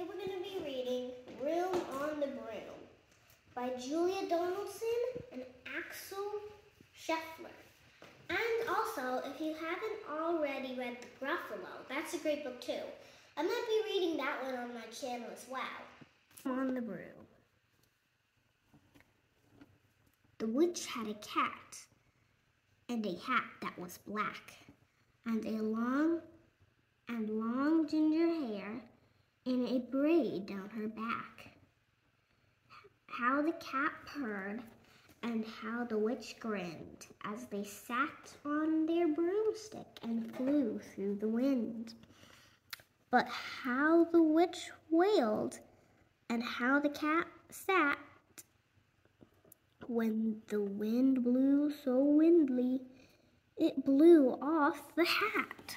Today we're going to be reading Room on the Broom by Julia Donaldson and Axel Scheffler. And also, if you haven't already read The Gruffalo, that's a great book too. I might be reading that one on my channel as well. On the Broom. The witch had a cat and a hat that was black and a long and long ginger hair in a braid down her back. How the cat purred and how the witch grinned as they sat on their broomstick and flew through the wind. But how the witch wailed and how the cat sat when the wind blew so windly it blew off the hat.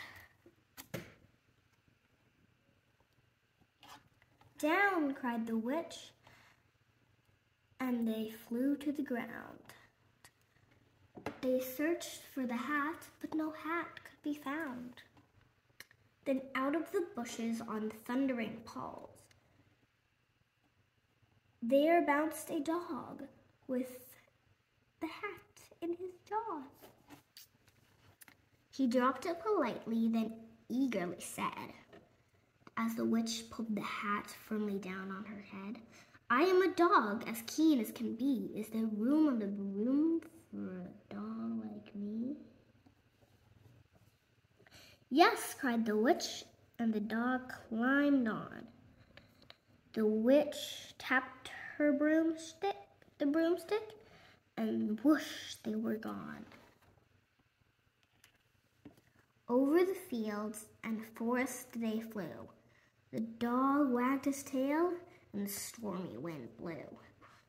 Down, cried the witch, and they flew to the ground. They searched for the hat, but no hat could be found. Then out of the bushes on thundering paws, there bounced a dog with the hat in his jaws. He dropped it politely, then eagerly said, as the witch pulled the hat firmly down on her head. I am a dog as keen as can be. Is there room on the broom for a dog like me? Yes, cried the witch, and the dog climbed on. The witch tapped her broomstick, the broomstick, and whoosh, they were gone. Over the fields and forest they flew. The dog wagged his tail, and the stormy wind blew.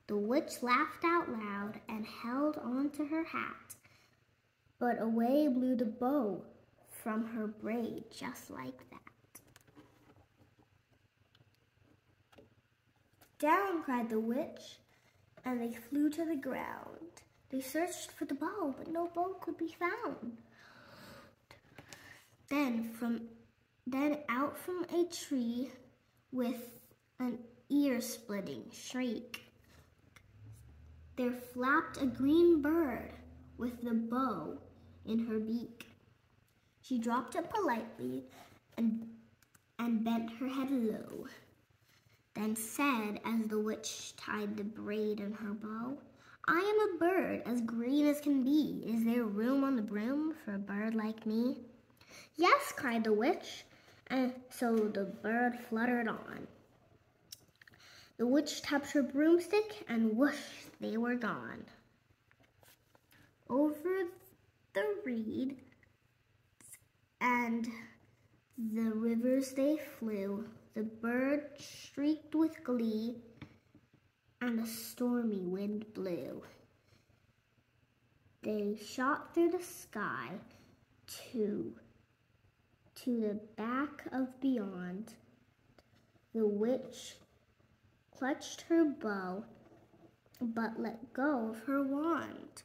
The witch laughed out loud and held on to her hat, but away blew the bow from her braid just like that. Down, cried the witch, and they flew to the ground. They searched for the bow, but no bow could be found. Then from then out from a tree with an ear-splitting shriek, there flapped a green bird with the bow in her beak. She dropped it politely and, and bent her head low, then said as the witch tied the braid in her bow, I am a bird as green as can be. Is there room on the broom for a bird like me? Yes, cried the witch, so the bird fluttered on. The witch tapped her broomstick, and whoosh, they were gone. Over the reed and the rivers they flew, the bird shrieked with glee, and a stormy wind blew. They shot through the sky to to the back of beyond. The witch clutched her bow, but let go of her wand.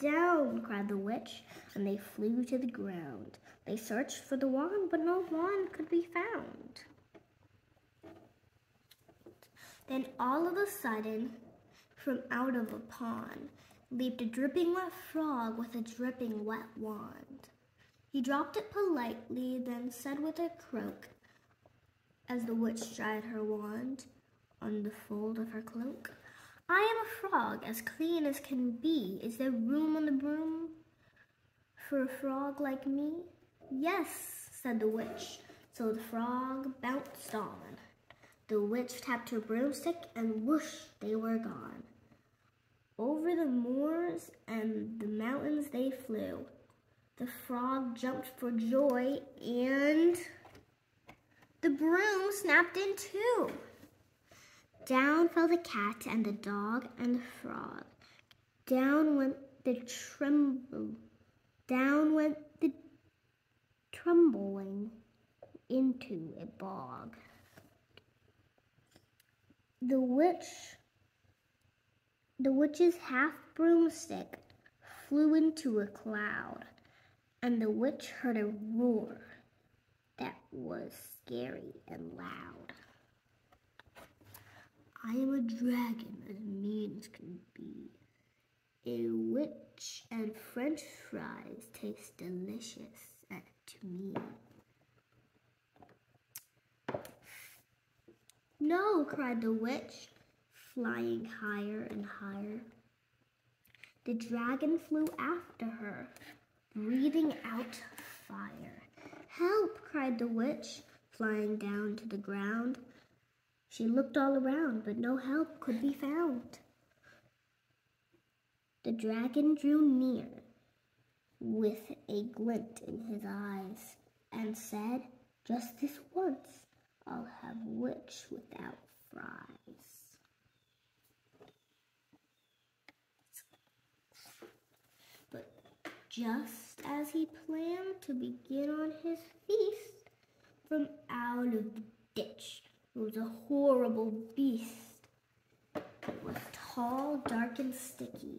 Down, cried the witch, and they flew to the ground. They searched for the wand, but no wand could be found. Then all of a sudden, from out of a pond, leaped a dripping wet frog with a dripping wet wand. He dropped it politely, then said with a croak, as the witch dried her wand on the fold of her cloak, I am a frog, as clean as can be. Is there room on the broom for a frog like me? Yes, said the witch. So the frog bounced on. The witch tapped her broomstick, and whoosh, they were gone. Over the moors and the mountains they flew. The frog jumped for joy and the broom snapped in two. Down fell the cat and the dog and the frog. Down went the tremble. Down went the trembling into a bog. The witch, the witch's half broomstick flew into a cloud and the witch heard a roar that was scary and loud. I am a dragon as mean as can be. A witch and french fries taste delicious to me. No, cried the witch, flying higher and higher. The dragon flew after her, breathing out fire. Help, cried the witch, flying down to the ground. She looked all around, but no help could be found. The dragon drew near with a glint in his eyes and said, Just this once, I'll have witch without fries. But just as he planned to begin on his feast, from out of the ditch rose a horrible beast. It was tall, dark, and sticky,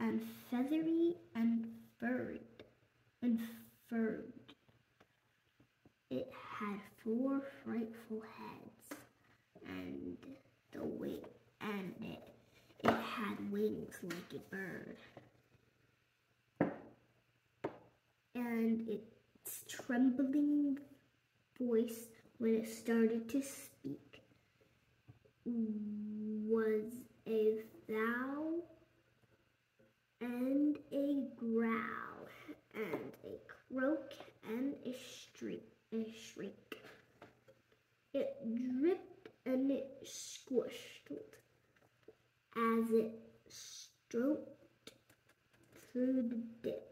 and feathery and furred and furred. It had four frightful heads, and the wing and it it had wings like a bird. And its trembling voice when it started to speak was a thou and a growl and a croak and a shriek. A shriek. It dripped and it squished as it stroked through the ditch,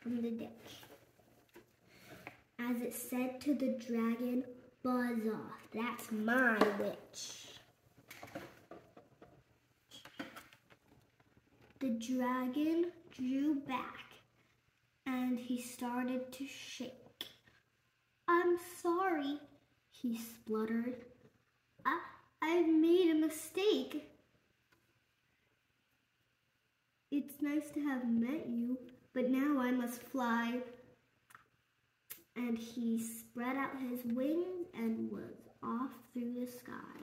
from the ditch. As it said to the dragon, Buzz off, that's my witch. The dragon drew back and he started to shake. I'm sorry, he spluttered. I, I've made a mistake. It's nice to have met you, but now I must fly. And he spread out his wings and was off through the sky.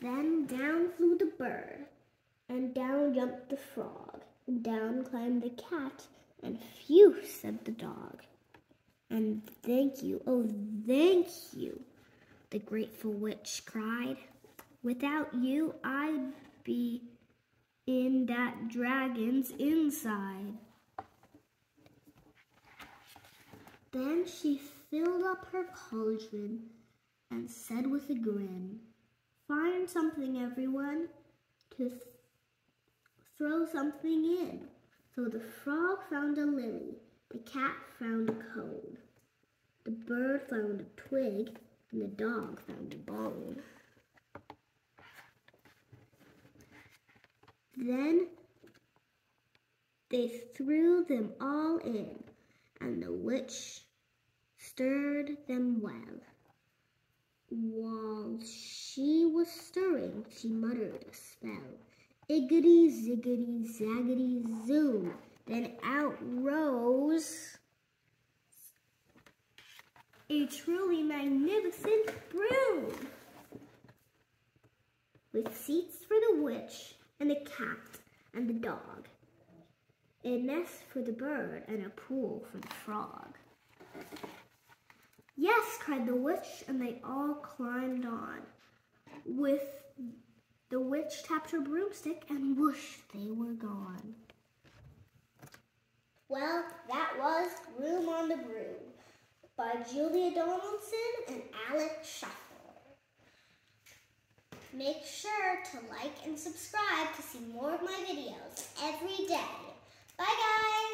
Then down flew the bird and down jumped the frog, and down climbed the cat, and phew, said the dog. And thank you, oh, thank you, the grateful witch cried. Without you, I'd be in that dragon's inside. Then she filled up her cauldron and said with a grin, Find something, everyone, to throw something in. So the frog found a lily, the cat found a cone, the bird found a twig, and the dog found a bone. Then they threw them all in, and the witch stirred them well. While she was stirring, she muttered a spell. Iggity, ziggity, zaggity, zoom. Then out rose a truly magnificent broom with seats for the witch and the cat and the dog, a nest for the bird and a pool for the frog. Yes, cried the witch, and they all climbed on with the witch tapped her broomstick and whoosh, they were gone. Well, that was Room on the Broom by Julia Donaldson and Alex Shuffle. Make sure to like and subscribe to see more of my videos every day. Bye guys!